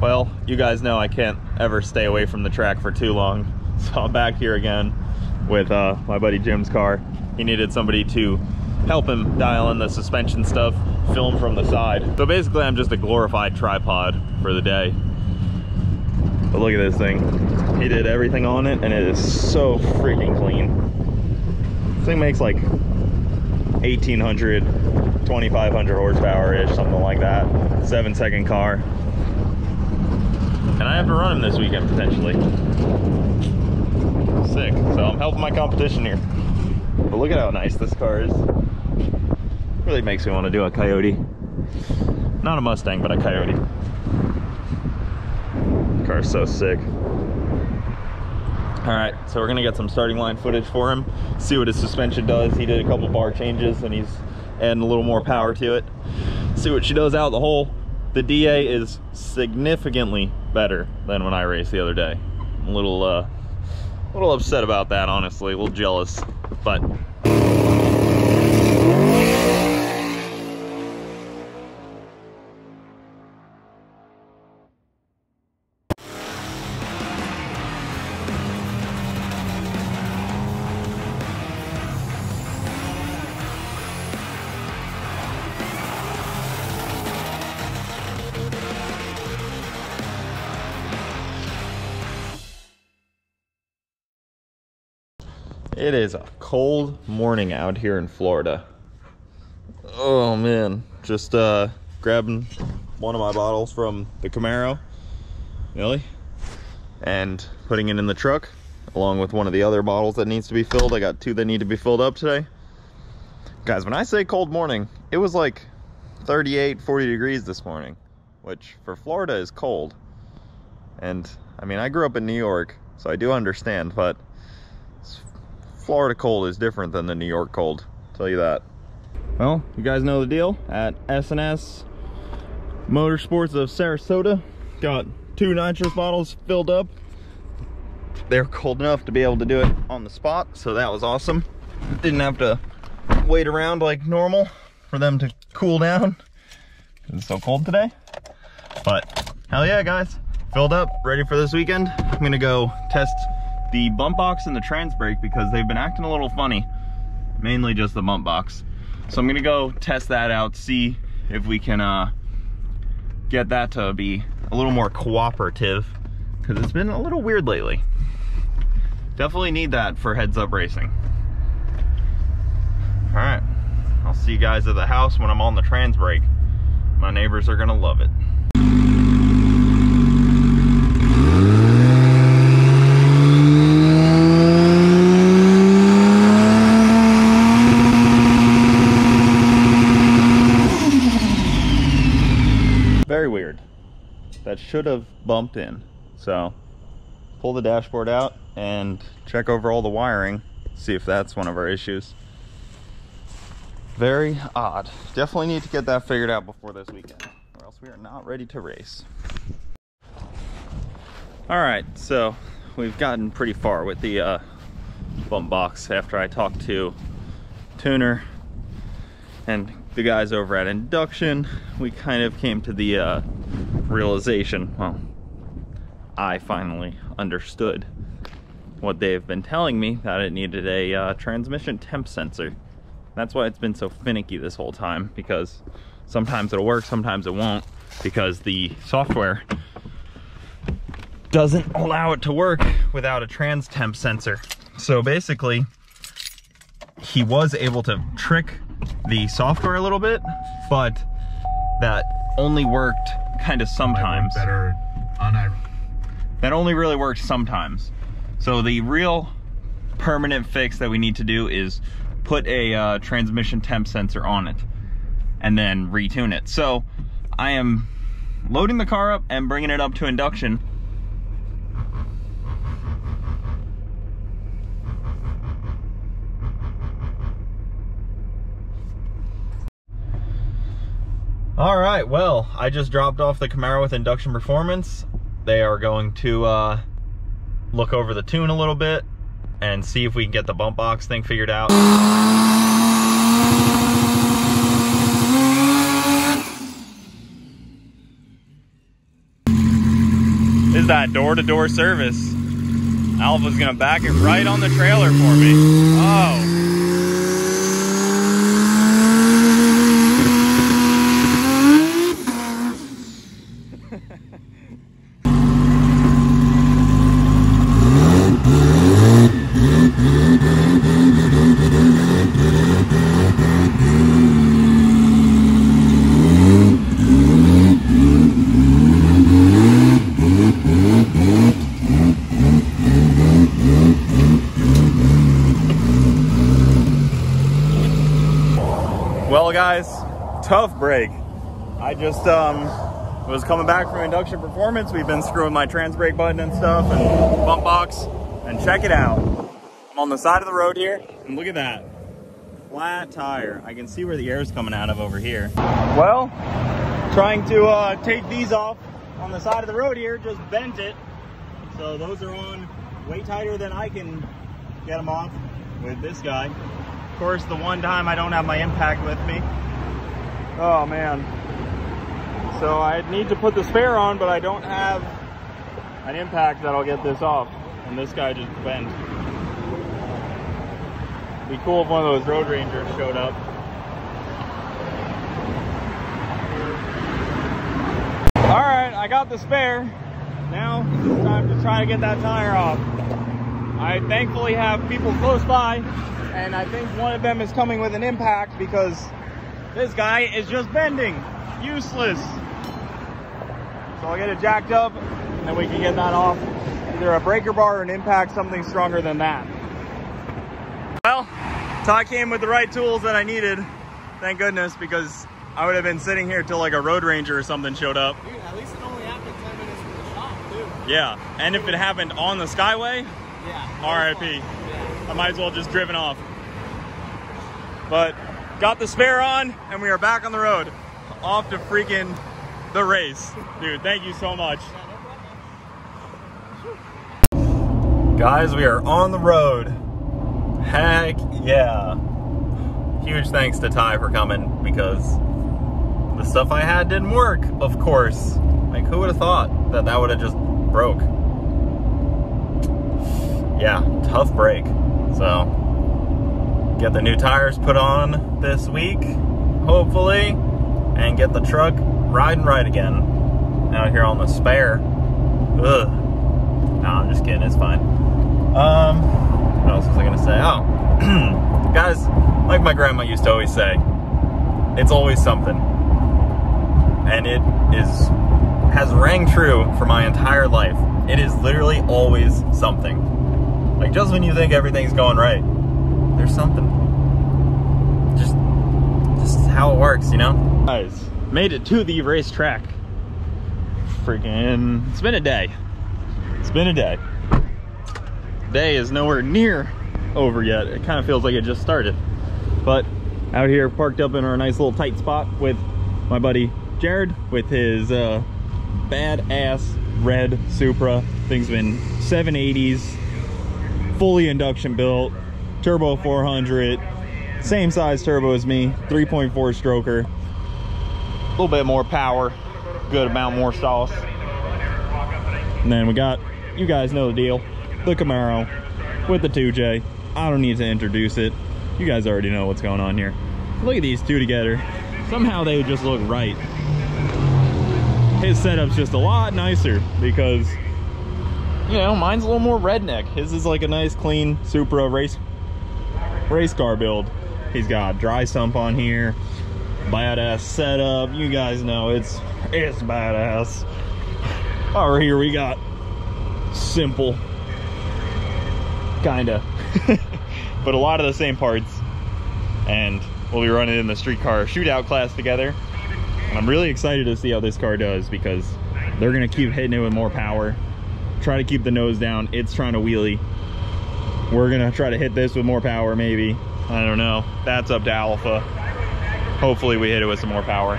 Well, you guys know I can't ever stay away from the track for too long. So I'm back here again with uh, my buddy Jim's car. He needed somebody to help him dial in the suspension stuff, film from the side. So basically I'm just a glorified tripod for the day. But look at this thing. He did everything on it and it is so freaking clean. This thing makes like 1800, 2500 horsepower-ish, something like that. Seven second car. And I have to run him this weekend potentially. Sick. So I'm helping my competition here. But look at how nice this car is. Really makes me want to do a Coyote. Not a Mustang, but a Coyote. Car's so sick. All right, so we're gonna get some starting line footage for him, see what his suspension does. He did a couple bar changes and he's adding a little more power to it. See what she does out the hole. The DA is significantly better than when I raced the other day. I'm a little, uh, a little upset about that, honestly, a little jealous, but It is a cold morning out here in Florida. Oh man, just uh, grabbing one of my bottles from the Camaro, Millie, and putting it in the truck along with one of the other bottles that needs to be filled. I got two that need to be filled up today. Guys, when I say cold morning, it was like 38, 40 degrees this morning, which for Florida is cold. And I mean, I grew up in New York, so I do understand, but Florida cold is different than the New York cold. I'll tell you that. Well, you guys know the deal. At S&S Motorsports of Sarasota, got two nitrous bottles filled up. They're cold enough to be able to do it on the spot, so that was awesome. Didn't have to wait around like normal for them to cool down. It's so cold today. But hell yeah, guys. Filled up, ready for this weekend. I'm gonna go test the bump box and the trans brake because they've been acting a little funny. Mainly just the bump box. So I'm gonna go test that out, see if we can uh, get that to be a little more cooperative because it's been a little weird lately. Definitely need that for heads up racing. All right, I'll see you guys at the house when I'm on the trans brake. My neighbors are gonna love it. Very weird. That should have bumped in. So pull the dashboard out and check over all the wiring, see if that's one of our issues. Very odd. Definitely need to get that figured out before this weekend, or else we are not ready to race. All right, so we've gotten pretty far with the uh, bump box after I talked to Tuner and the guys over at Induction. We kind of came to the uh, realization, well, I finally understood what they've been telling me, that it needed a uh, transmission temp sensor. That's why it's been so finicky this whole time, because sometimes it'll work, sometimes it won't, because the software doesn't allow it to work without a trans temp sensor. So basically, he was able to trick the software a little bit, but that only worked kind of sometimes. better on That only really works sometimes. So the real permanent fix that we need to do is put a uh, transmission temp sensor on it and then retune it. So I am loading the car up and bringing it up to induction. All right, well, I just dropped off the Camaro with Induction Performance. They are going to uh, look over the tune a little bit and see if we can get the bump box thing figured out. is that door-to-door -door service. Alpha's gonna back it right on the trailer for me. Oh. Well guys, tough break. I just um, was coming back from induction performance. We've been screwing my trans brake button and stuff and bump box. And check it out. I'm on the side of the road here and look at that. Flat tire. I can see where the air is coming out of over here. Well, trying to uh, take these off on the side of the road here, just bent it. So those are on way tighter than I can get them off with this guy course, the one time I don't have my impact with me. Oh man. So I need to put the spare on, but I don't have an impact that'll get this off. And this guy just bent. Be cool if one of those road rangers showed up. All right, I got the spare. Now it's time to try to get that tire off. I thankfully have people close by and I think one of them is coming with an impact because this guy is just bending. Useless. So I'll get it jacked up and then we can get that off. Either a breaker bar or an impact, something stronger than that. Well, Ty came with the right tools that I needed. Thank goodness, because I would have been sitting here till like a road ranger or something showed up. Dude, at least it only happened 10 minutes from the shop, too. Yeah, and if it happened on the Skyway, yeah, RIP. Yeah. I might as well just driven off. But got the spare on and we are back on the road. Off to freaking the race. Dude, thank you so much. Guys, we are on the road. Heck yeah. Huge thanks to Ty for coming because the stuff I had didn't work, of course. Like, who would have thought that that would have just broke? Yeah, tough break. So, get the new tires put on this week, hopefully, and get the truck riding right again out here on the spare. Ugh. No, I'm just kidding, it's fine. Um, what else was I gonna say? Oh, guys, like my grandma used to always say, it's always something. And it is, has rang true for my entire life. It is literally always something. Like just when you think everything's going right, there's something. Just, just how it works, you know? Guys, made it to the racetrack. Freaking, it's been a day. It's been a day. Day is nowhere near over yet. It kind of feels like it just started. But out here parked up in our nice little tight spot with my buddy Jared with his uh, badass red Supra. Thing's been 780s, fully induction built, turbo 400 same size turbo as me 3.4 stroker. A little bit more power good amount more sauce. And then we got you guys know the deal the camaro with the 2j i don't need to introduce it. You guys already know what's going on here. Look at these two together. Somehow they just look right. His setup's just a lot nicer because you know mine's a little more redneck. His is like a nice clean supra race race car build. He's got dry sump on here, badass setup. You guys know it's it's badass. Over here we got simple, kinda, but a lot of the same parts. And we'll be running in the street car shootout class together. I'm really excited to see how this car does because they're gonna keep hitting it with more power. Try to keep the nose down. It's trying to wheelie we're gonna try to hit this with more power maybe. I don't know. That's up to alpha. Hopefully we hit it with some more power.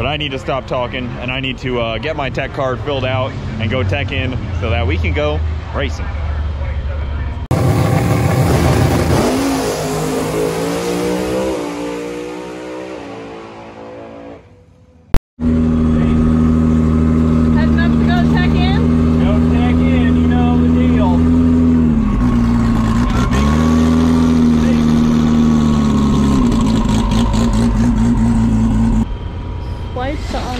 But i need to stop talking and i need to uh, get my tech card filled out and go tech in so that we can go racing Heading up to go check in?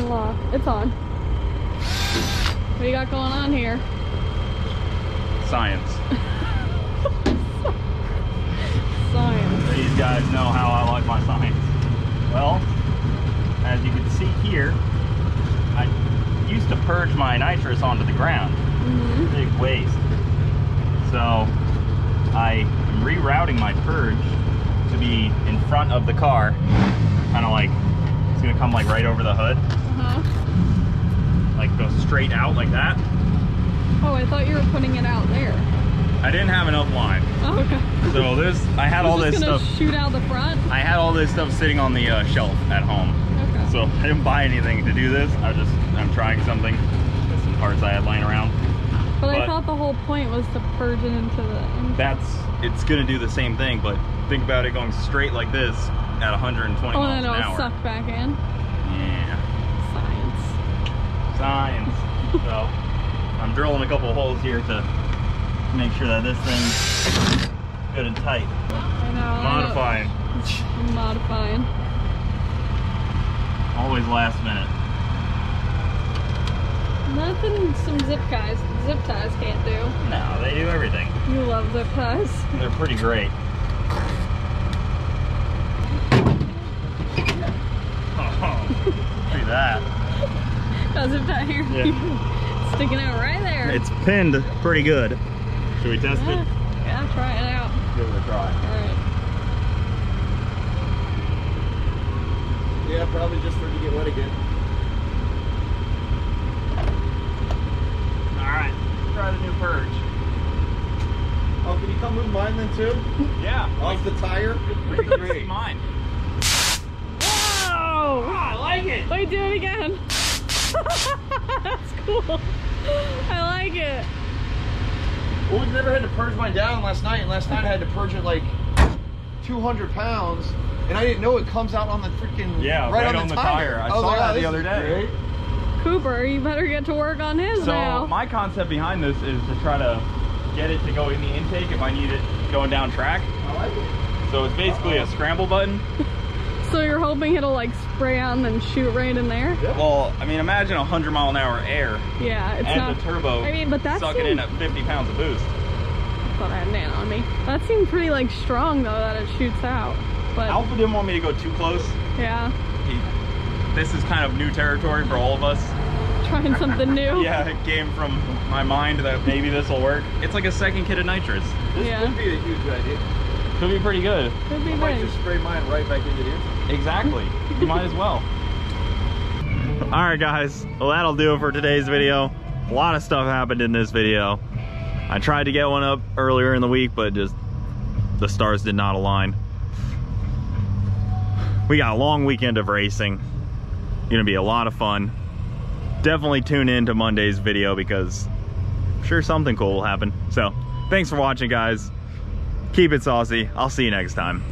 unlock. It's on. What do you got going on here? Science. Science. These guys know how I like my science. Well, as you can see here, I used to purge my nitrous onto the ground. Mhm. Big waste. So I am rerouting my purge to be in front of the car. Kind of like, it's gonna come like right over the hood. Uh-huh. Like go straight out like that. Oh, I thought you were putting it out there. I didn't have enough line. Oh, okay. So this, I had all this stuff. shoot out the front? I had all this stuff sitting on the uh, shelf at home. Okay. So I didn't buy anything to do this. I just, I'm trying something with some parts I had laying around. but, I thought the whole point was to purge it into the. That's, it's gonna do the same thing, but think about it going straight like this at 120 Oh, miles then an it'll hour. suck back in. Yeah, Science. science. so I'm drilling a couple holes here to make sure that this thing's good and tight. I know. I know. Modifying, Modifying. always last minute. Nothing some zip ties zip ties can't do. No, they do everything. You love zip ties. They're pretty great. See that? A zip tie here. Yeah. Sticking out right there. It's pinned pretty good. Should we test yeah. it? yeah, try it out. Give it a try. Alright. Yeah, probably just for it to get wet again. Alright, try the new purge. Oh, can you come with mine then too? Yeah, Off the tire? pretty good to see mine. Whoa! Ah, I like it! Wait, do it again. That's cool. I like it. Well, we've never had to purge mine down last night, and last night I had to purge it like 200 pounds, and I didn't know it comes out on the freaking Yeah, right, right on, on the, the tire. tire. I was saw like, that oh, the other day. great. Cooper, you better get to work on his So now. my concept behind this is to try to get it to go in the intake if I need it going down track. I like it. So it's basically a scramble button. So you're hoping it'll like spray on and shoot right in there? Well, I mean, imagine a 100 mile an hour air Yeah, it's and not. the turbo I mean, but that's sucking in at 50 pounds of boost. thought uh, I had Nan on me. That seemed pretty like strong though that it shoots out. But Alpha didn't want me to go too close. yeah, He, this is kind of new territory for all of us. trying something new. Yeah, it came from my mind that maybe this will work. It's like a second kit of nitrous. This Yeah. could be a huge idea. Could be pretty good. Could be I might just spray mine right back into the engine. Exactly. You might as well. All right, guys. Well, that'll do it for today's video. A lot of stuff happened in this video. I tried to get one up earlier in the week, but just the stars did not align. We got a long weekend of racing. Gonna be a lot of fun. Definitely tune in to Monday's video because I'm sure something cool will happen. So, thanks for watching, guys. Keep it saucy. I'll see you next time.